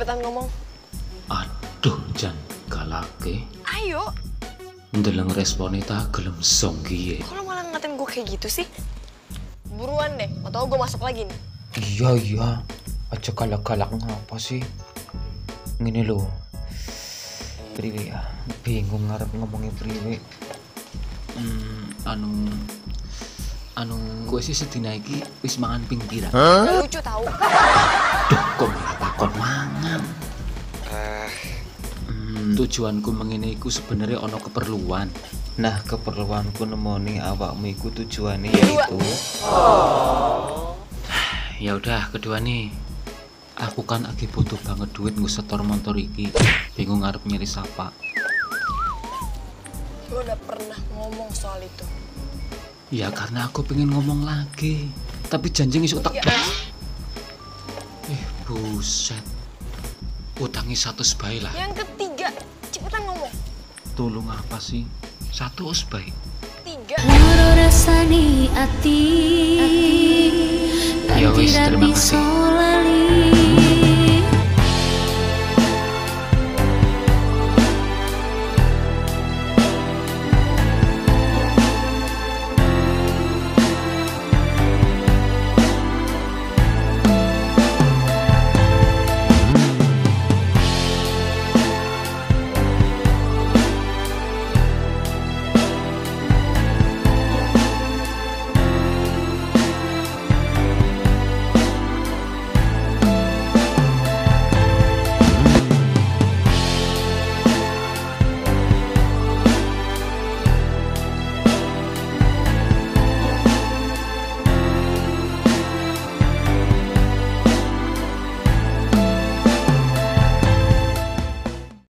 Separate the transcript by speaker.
Speaker 1: cepetan ngomong.
Speaker 2: Aduh, jan galake.
Speaker 1: Ayo.
Speaker 2: Ndeleng responnya tak gelem song kiye.
Speaker 1: Kok lo malah ngatain gue kayak gitu sih? Buruan deh, atau gue masuk lagi nih.
Speaker 3: Iya iya, aja galak-galak ngapa sih? Ngene lho. Priwe ya, bingung ngarep ngomongnya priwe.
Speaker 2: Hmm, anu anu gue sih sedina iki wis mangan ping pira.
Speaker 1: Gak lucu tau.
Speaker 2: Duh, kok malah takon mangan. Tujuanku mengene iku sebenarnya ono keperluan.
Speaker 3: Nah, keperluanku nemoni awakmu iku tujuannya yaitu
Speaker 2: Ya udah, kedua nih. Aku kan lagi butuh banget duit gue setor motor iki. Bingung ngarep nyari siapa.
Speaker 1: Lo udah pernah ngomong soal itu.
Speaker 2: Ya karena aku pengen ngomong lagi. Tapi janji isuk tak.
Speaker 1: Ya,
Speaker 2: Eh, buset. Utangi satu sebaik lah.
Speaker 1: yang ketiga
Speaker 2: tolong apa sih? Satu us baik
Speaker 1: tiga.
Speaker 4: Ya wis terima kasih.